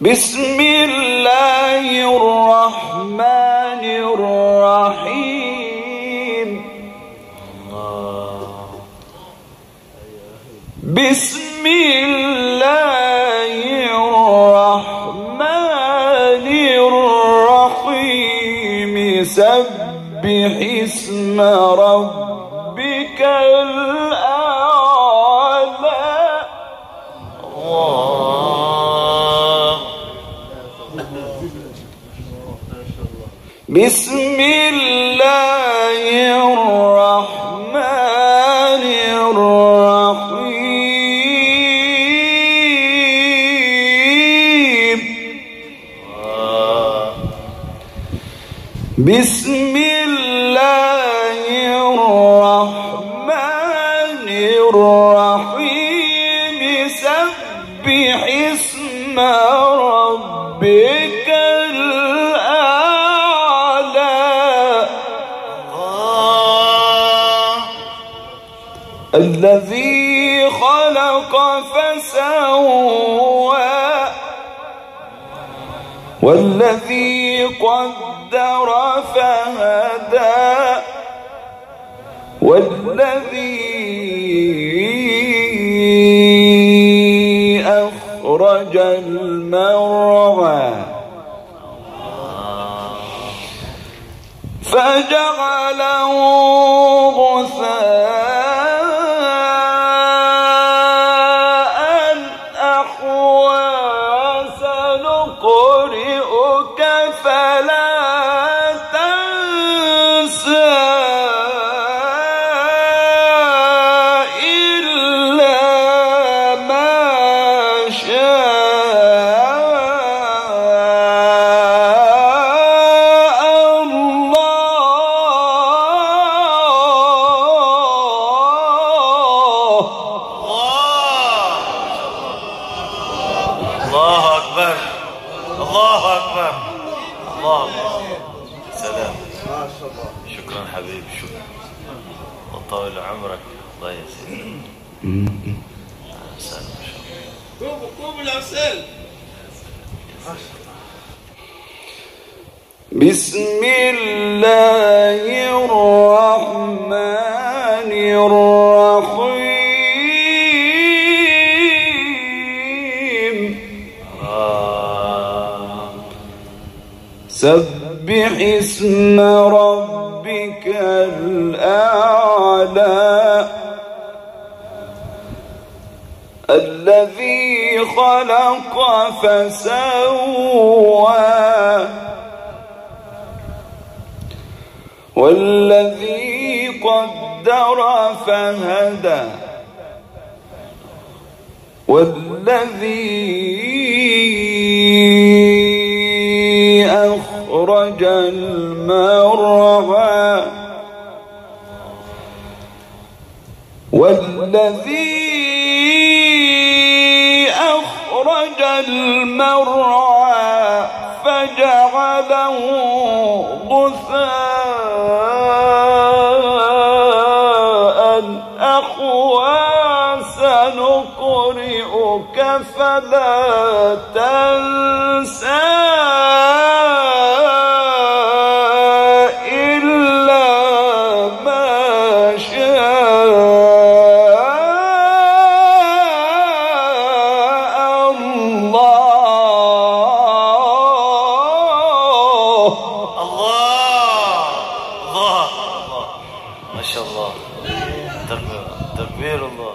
بسم الله الرحمن الرحيم. بسم الله الرحمن الرحيم. سبح اسم ربك الأعلى. بسم الله الرحمن الرحيم بسم الله الرحمن الرحيم سبح اسم ربك الذي خلق فسوى والذي قدر فهدى والذي أخرج المرعى. فجعله غثاء. الله أكبر. الله أكبر. سلام. شكرا حبيبي شكرا. وطول عمرك. الله يسعدك. سلام قوموا قوموا العسل بسم الله الرحمن الرحيم. آه. سبح اسم ربك الأعلى. الذي خلق فسوى. والذي قدر فهدى. والذي أخرج المرعى والذي أخرج المرعى فجعله غثاء أحوى سنقرئك فلا تنسى ما شاء الله. تكبير الله